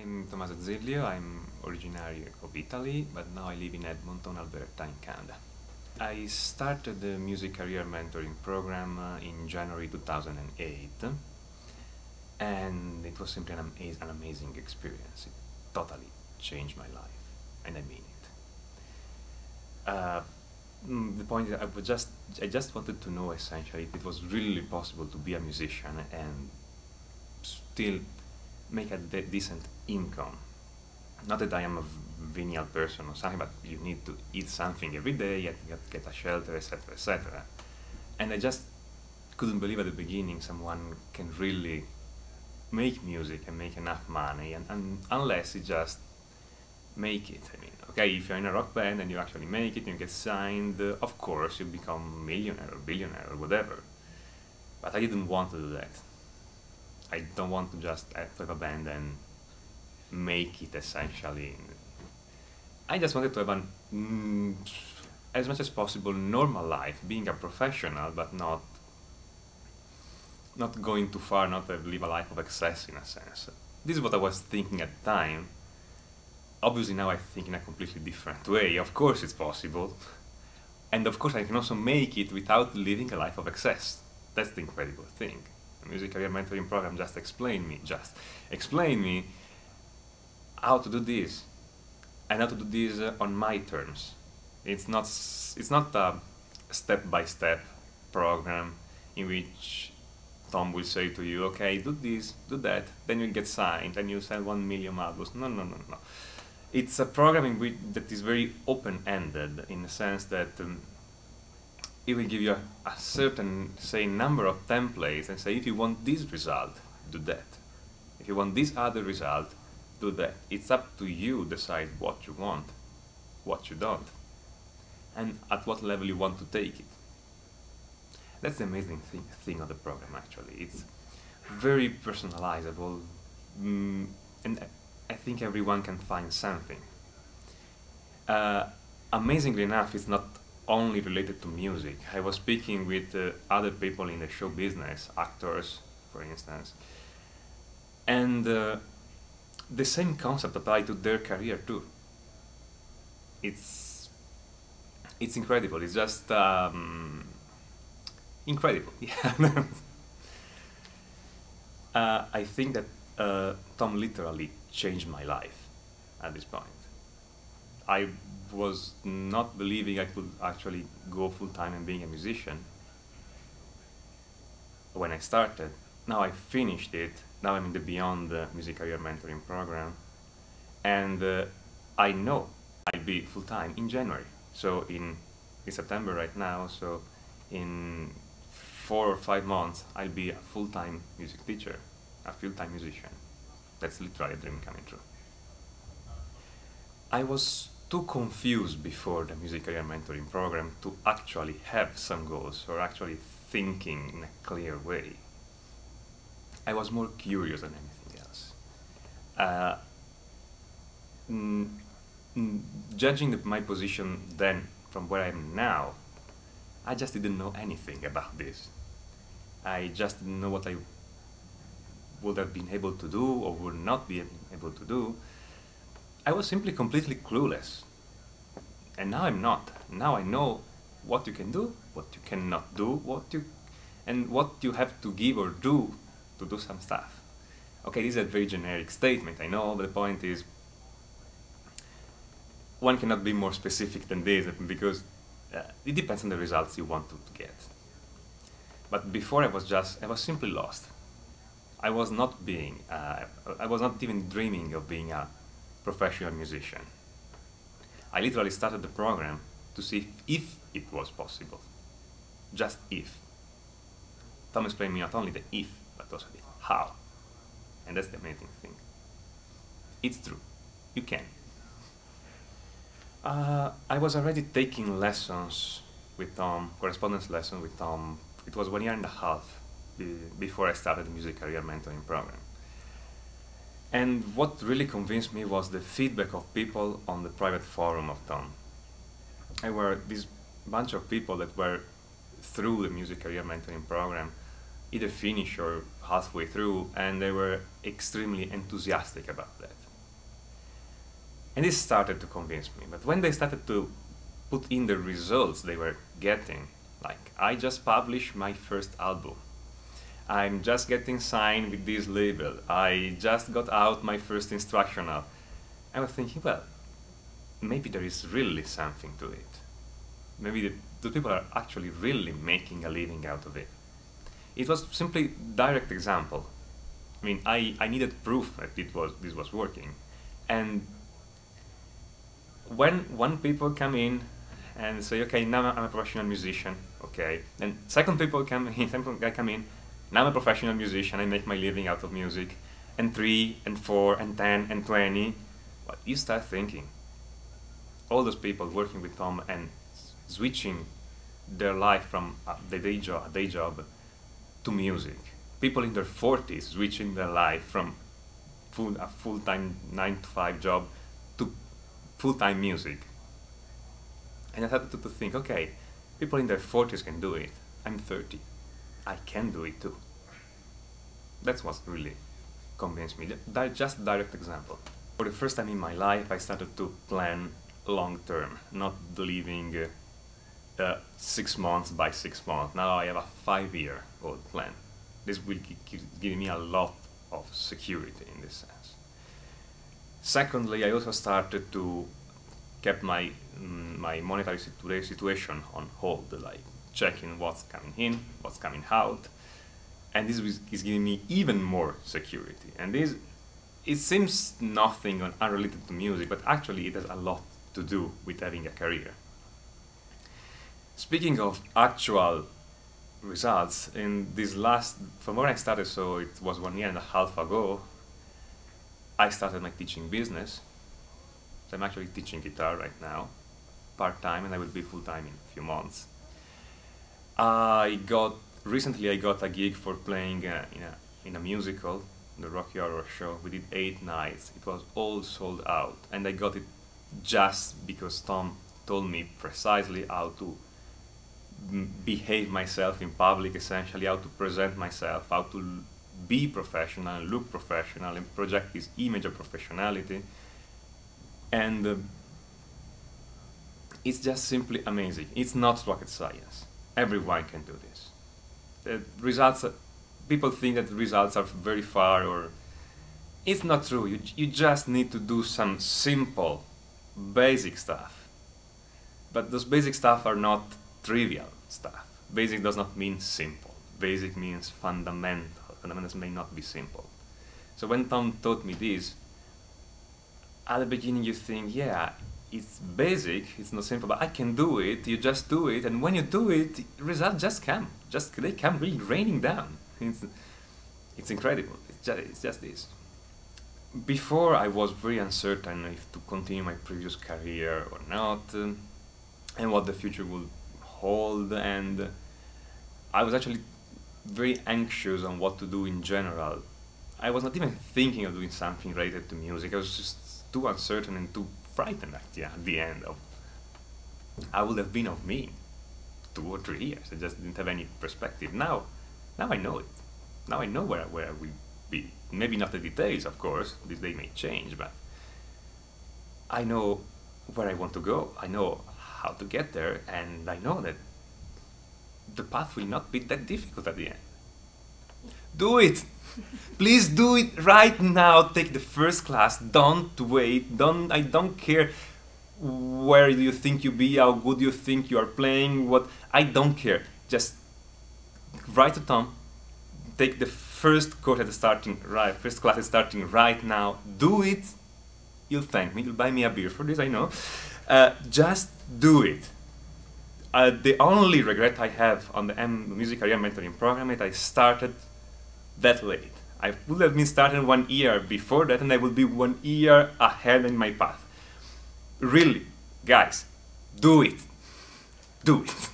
I'm Tommaso Zillio, I'm originary of Italy, but now I live in Edmonton, Alberta in Canada. I started the music career mentoring program uh, in January 2008 and it was simply an, an amazing experience. It totally changed my life and I mean it. Uh, mm, the point is I just I just wanted to know essentially if it was really possible to be a musician and still make a de decent income. Not that I am a venial person or something, but you need to eat something every day, you get, get a shelter, etc., etc. And I just couldn't believe at the beginning someone can really make music and make enough money, and, and unless you just make it. I mean, okay, if you're in a rock band and you actually make it and you get signed, of course you become millionaire or billionaire or whatever. But I didn't want to do that. I don't want to just have a band and make it essentially. I just wanted to have an, mm, as much as possible, normal life, being a professional, but not not going too far, not live a life of excess in a sense. This is what I was thinking at the time. Obviously now I think in a completely different way. Of course it's possible. And of course I can also make it without living a life of excess. That's the incredible thing music career mentoring program just explain me, just explain me how to do this and how to do this uh, on my terms. It's not it's not a step-by-step program in which Tom will say to you, okay, do this, do that, then you get signed and you sell one million albums. No, no, no, no. It's a programming that is very open-ended in the sense that um, it will give you a, a, certain, say, number of templates and say, if you want this result, do that. If you want this other result, do that. It's up to you decide what you want, what you don't, and at what level you want to take it. That's the amazing thing, thing of the program, actually. It's very personalizable, mm, and I think everyone can find something. Uh, amazingly enough, it's not only related to music. I was speaking with uh, other people in the show business, actors, for instance, and uh, the same concept applied to their career too. It's it's incredible. It's just um, incredible. Yeah. uh, I think that uh, Tom literally changed my life at this point. I was not believing I could actually go full time and being a musician when I started. Now I finished it. Now I'm in the Beyond Music Career Mentoring Program, and uh, I know I'll be full time in January. So in in September right now. So in four or five months, I'll be a full time music teacher, a full time musician. That's literally a dream coming true. I was too confused before the music career mentoring program to actually have some goals or actually thinking in a clear way. I was more curious than anything else. Uh, judging the, my position then from where I am now, I just didn't know anything about this. I just didn't know what I would have been able to do or would not be able to do I was simply completely clueless. And now I'm not. Now I know what you can do, what you cannot do, what you and what you have to give or do to do some stuff. Okay, this is a very generic statement, I know, but the point is one cannot be more specific than this because uh, it depends on the results you want to, to get. But before I was just, I was simply lost. I was not being, uh, I was not even dreaming of being a professional musician. I literally started the program to see if it was possible. Just if. Tom explained me not only the if, but also the how. And that's the amazing thing. It's true. You can. Uh, I was already taking lessons with Tom, correspondence lessons with Tom. It was one year and a half before I started the music career mentoring program. And what really convinced me was the feedback of people on the private forum of Tom. There were this bunch of people that were through the music career mentoring program, either finished or halfway through, and they were extremely enthusiastic about that. And this started to convince me. But when they started to put in the results they were getting, like I just published my first album. I'm just getting signed with this label. I just got out my first instructional. I was thinking, well, maybe there is really something to it. Maybe the, the people are actually really making a living out of it. It was simply direct example. I mean, I, I needed proof that it was this was working, and when when people come in and say, okay, now I'm a professional musician, okay, and second people come in, second guy come in, now I'm a professional musician, I make my living out of music, and three and four and ten and twenty, well, you start thinking, all those people working with Tom and switching their life from uh, the day job, day job to music. People in their 40s switching their life from full, a full-time 9 to 5 job to full-time music. And I started to, to think, okay, people in their 40s can do it. I'm 30. I can do it too. That's what really convinced me. Just direct example. For the first time in my life, I started to plan long term, not living uh, uh, six months by six months. Now I have a five year old plan. This will give me a lot of security in this sense. Secondly, I also started to keep my mm, my monetary situa situation on hold, like checking what's coming in, what's coming out, and this is giving me even more security. And this it seems nothing on unrelated to music, but actually it has a lot to do with having a career. Speaking of actual results, in this last, from when I started, so it was one year and a half ago, I started my teaching business. So I'm actually teaching guitar right now, part-time, and I will be full-time in a few months. I got, recently I got a gig for playing uh, in, a, in a musical, the Rocky Horror Show. We did eight nights. It was all sold out, and I got it just because Tom told me precisely how to behave myself in public, essentially, how to present myself, how to be professional, look professional, and project this image of professionality. And uh, it's just simply amazing. It's not rocket science. Everyone can do this. The results, people think that the results are very far or it's not true. You, you just need to do some simple basic stuff. But those basic stuff are not trivial stuff. Basic does not mean simple. Basic means fundamental. Fundamentals may not be simple. So when Tom taught me this, at the beginning you think, yeah, it's basic, it's not simple, but I can do it, you just do it, and when you do it, results just come. Just they come really raining down. It's, it's incredible. It's just, it's just this before I was very uncertain if to continue my previous career or not, uh, and what the future would hold, and I was actually very anxious on what to do in general. I was not even thinking of doing something related to music. I was just too uncertain and too frightened at the, the end of I would have been of me two or three years. I just didn't have any perspective. Now, now I know it. Now I know where where we be maybe not the details, of course, they may change, but I know where I want to go. I know how to get there, and I know that the path will not be that difficult at the end. Do it! Please do it right now. Take the first class. Don't wait. Don't. I don't care where do you think you be, how good you think you are playing. What I don't care. Just write to Tom. Take the first course at the starting right, first class is starting right now. Do it. You'll thank me. You'll buy me a beer for this. I know. Uh, just do it. Uh, the only regret I have on the M Music Career Mentoring Program is I started that late. I would have been starting one year before that, and I would be one year ahead in my path. Really, guys, do it. Do it.